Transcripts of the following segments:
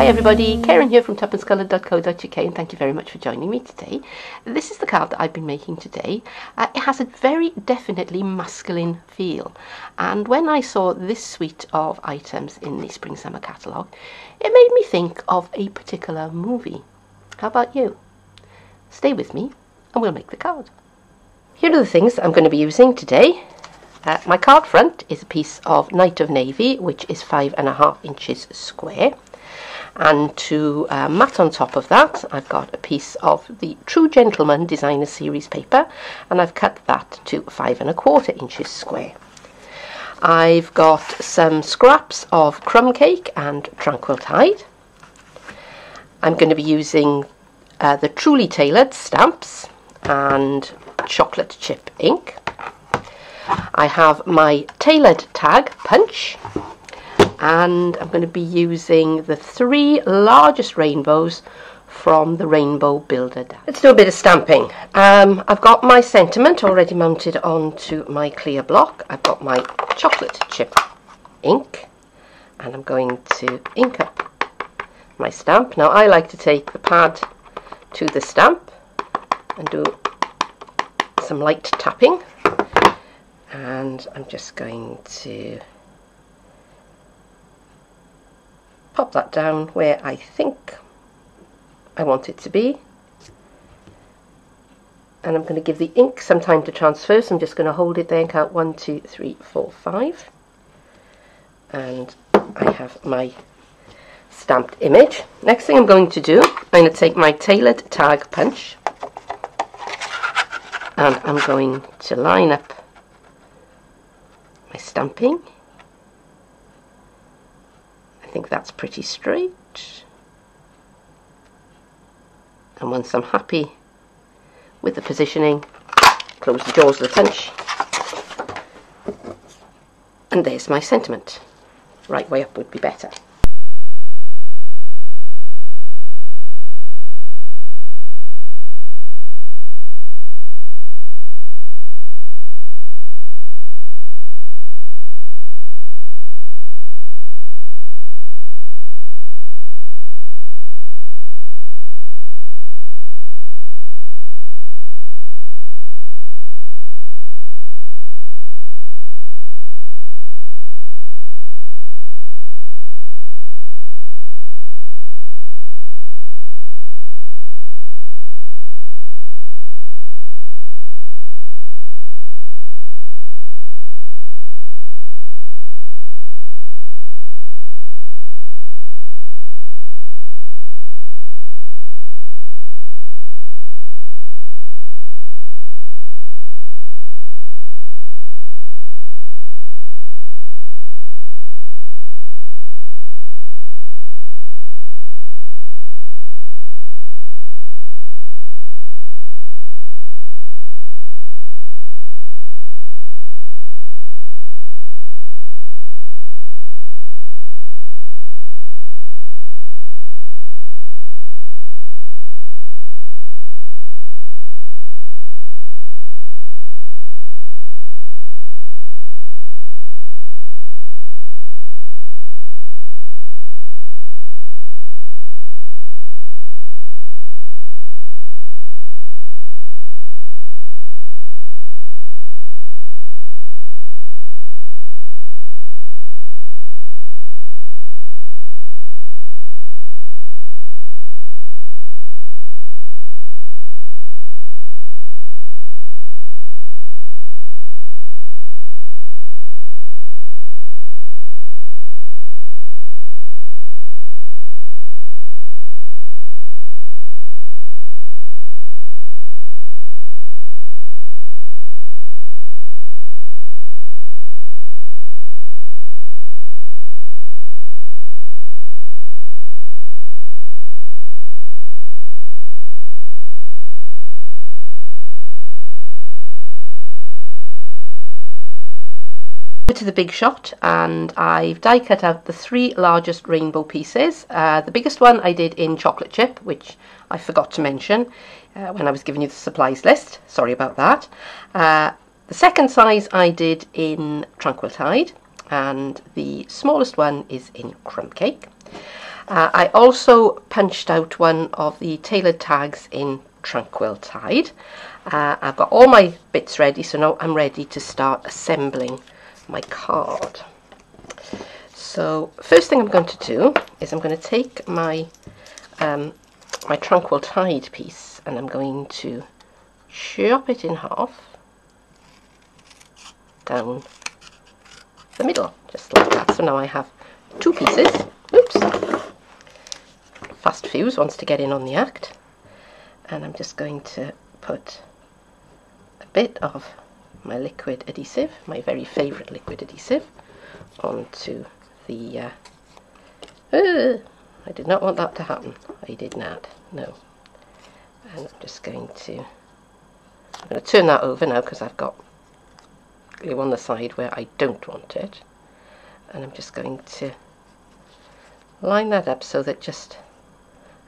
Hi everybody, Keren here from tuppencecoloured.co.uk and thank you very much for joining me today. This is the card that I've been making today. Uh, it has a very definitely masculine feel and when I saw this suite of items in the Spring Summer catalogue it made me think of a particular movie. How about you? Stay with me and we'll make the card. Here are the things I'm going to be using today. Uh, my card front is a piece of Night of Navy which is five and a half inches square and to uh, mat on top of that I've got a piece of the True Gentleman Designer Series paper and I've cut that to five and a quarter inches square. I've got some scraps of crumb cake and tranquil tide. I'm going to be using uh, the Truly Tailored stamps and chocolate chip ink. I have my tailored tag punch and I'm going to be using the three largest rainbows from the Rainbow Builder Let's do a bit of stamping. Um, I've got my sentiment already mounted onto my clear block. I've got my chocolate chip ink and I'm going to ink up my stamp. Now I like to take the pad to the stamp and do some light tapping and I'm just going to pop that down where I think I want it to be. And I'm going to give the ink some time to transfer so I'm just going to hold it there and count one two three four five. And I have my stamped image. Next thing I'm going to do I'm going to take my tailored tag punch. And I'm going to line up my stamping I think that's pretty straight. And once I'm happy with the positioning, close the jaws of the punch. And there's my sentiment. Right way up would be better. To the big shot and I've die cut out the three largest rainbow pieces. Uh, the biggest one I did in chocolate chip, which I forgot to mention uh, when I was giving you the supplies list. Sorry about that. Uh, the second size I did in Tranquil Tide and the smallest one is in crumb cake. Uh, I also punched out one of the tailored tags in Tranquil Tide. Uh, I've got all my bits ready, so now I'm ready to start assembling my card. So first thing I'm going to do is I'm going to take my um, my Tranquil Tide piece and I'm going to chop it in half down the middle, just like that. So now I have two pieces. Oops. Fast Fuse wants to get in on the act. And I'm just going to put a bit of my liquid adhesive, my very favourite liquid adhesive, onto the... Uh, uh, I did not want that to happen. I did not, no. And I'm just going to... I'm going to turn that over now because I've got glue on the side where I don't want it and I'm just going to line that up so that just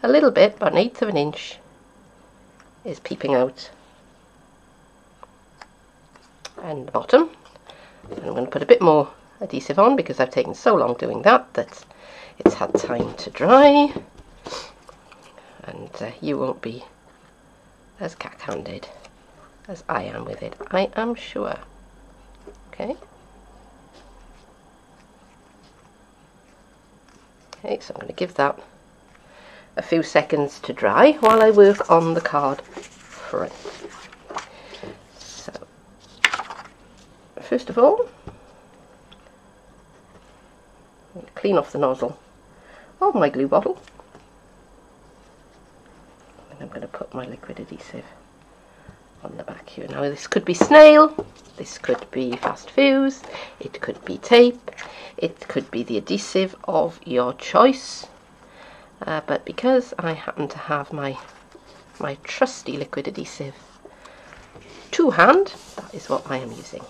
a little bit, about an eighth of an inch is peeping out and the bottom and I'm going to put a bit more adhesive on because I've taken so long doing that that it's had time to dry and uh, you won't be as cack-handed as I am with it, I am sure. Okay. Okay, so I'm going to give that a few seconds to dry while I work on the card front. So, first of all, clean off the nozzle of my glue bottle. And I'm going to put my liquid adhesive on the back here. Now this could be snail, this could be fast fuse, it could be tape, it could be the adhesive of your choice. Uh, but because I happen to have my my trusty liquid adhesive to hand, that is what I am using.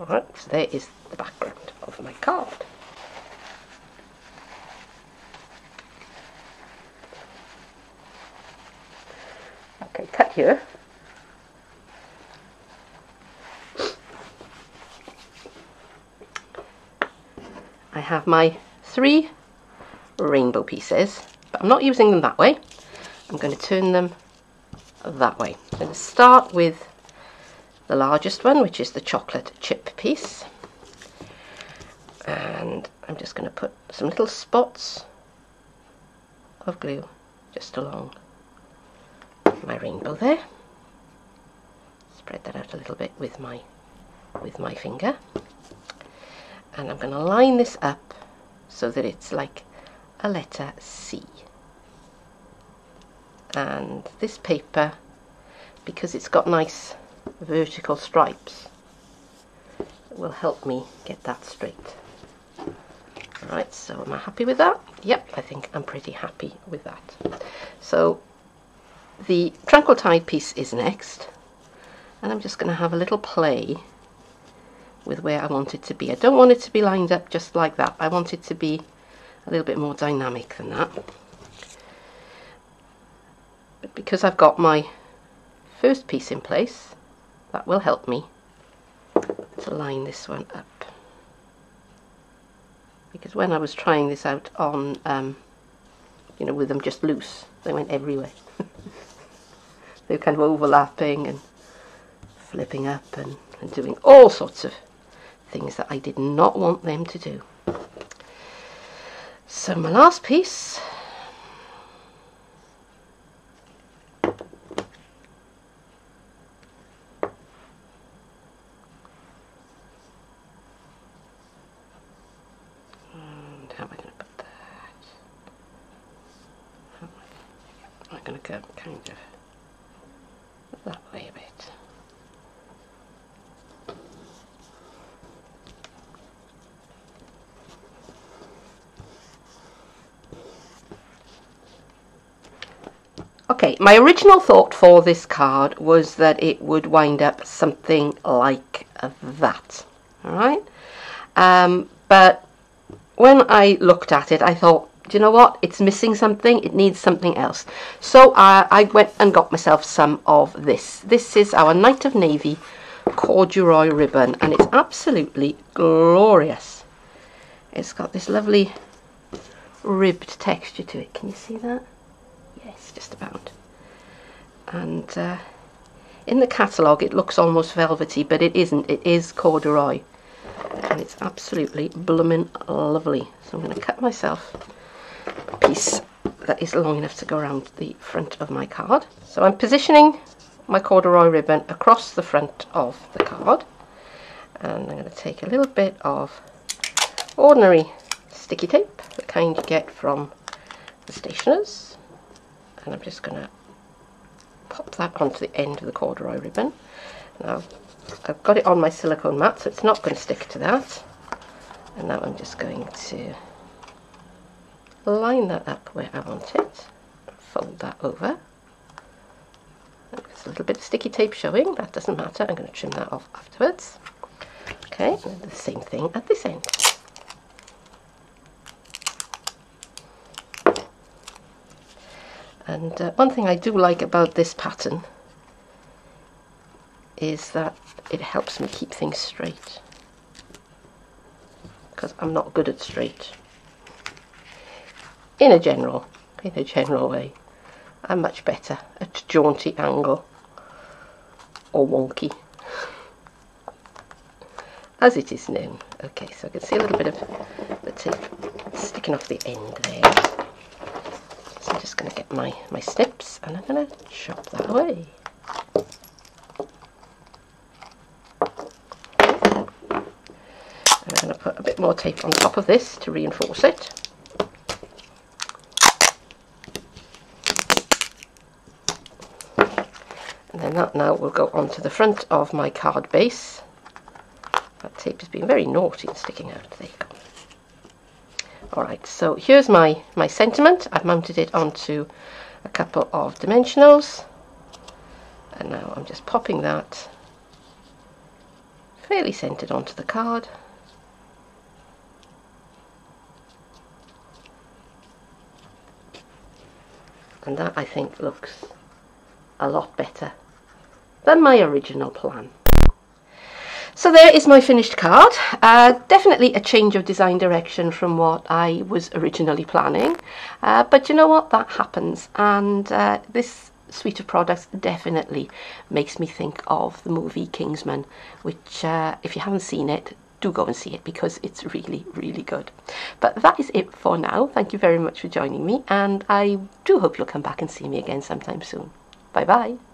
Alright, so there is the background of my card. Okay, cut here. I have my three rainbow pieces, but I'm not using them that way. I'm going to turn them that way. I'm going to start with the largest one, which is the chocolate chip piece. And I'm just going to put some little spots of glue just along my rainbow there. Spread that out a little bit with my with my finger. And I'm going to line this up so that it's like a letter C. And this paper, because it's got nice vertical stripes, will help me get that straight. Alright, so am I happy with that? Yep, I think I'm pretty happy with that. So the Tranquil Tide piece is next, and I'm just going to have a little play with where I want it to be. I don't want it to be lined up just like that. I want it to be a little bit more dynamic than that. But because I've got my first piece in place, that will help me to line this one up. Because when I was trying this out on, um, you know, with them just loose, they went everywhere. they were kind of overlapping and flipping up and, and doing all sorts of things that I did not want them to do. So my last piece and how am I going to put that? I'm going to kind of that way a bit. Okay, my original thought for this card was that it would wind up something like that. Alright? Um, but when I looked at it, I thought, do you know what? It's missing something. It needs something else. So uh, I went and got myself some of this. This is our Night of Navy corduroy ribbon, and it's absolutely glorious. It's got this lovely ribbed texture to it. Can you see that? Yes, just about. And uh, in the catalogue it looks almost velvety, but it isn't. It is corduroy. And it's absolutely blooming lovely. So I'm going to cut myself piece that is long enough to go around the front of my card. So I'm positioning my corduroy ribbon across the front of the card. And I'm going to take a little bit of ordinary sticky tape, the kind you get from the stationers. And I'm just going to pop that onto the end of the corduroy ribbon. Now I've got it on my silicone mat so it's not going to stick to that. And now I'm just going to line that up where I want it, fold that over. There's a little bit of sticky tape showing, that doesn't matter, I'm going to trim that off afterwards. Okay, and the same thing at this end. And uh, one thing I do like about this pattern is that it helps me keep things straight. Because I'm not good at straight. In a general, in a general way. I'm much better at jaunty angle or wonky as it is known. Okay, so I can see a little bit of the tape sticking off the end there. So I'm just going to get my, my snips and I'm going to chop that away. And I'm going to put a bit more tape on top of this to reinforce it. That now will go onto the front of my card base. That tape has been very naughty and sticking out. There you go. Alright, so here's my, my sentiment. I've mounted it onto a couple of dimensionals. And now I'm just popping that fairly centered onto the card. And that I think looks a lot better than my original plan. So there is my finished card. Uh, definitely a change of design direction from what I was originally planning. Uh, but you know what? That happens. And uh, this suite of products definitely makes me think of the movie Kingsman, which uh, if you haven't seen it, do go and see it because it's really, really good. But that is it for now. Thank you very much for joining me. And I do hope you'll come back and see me again sometime soon. Bye bye.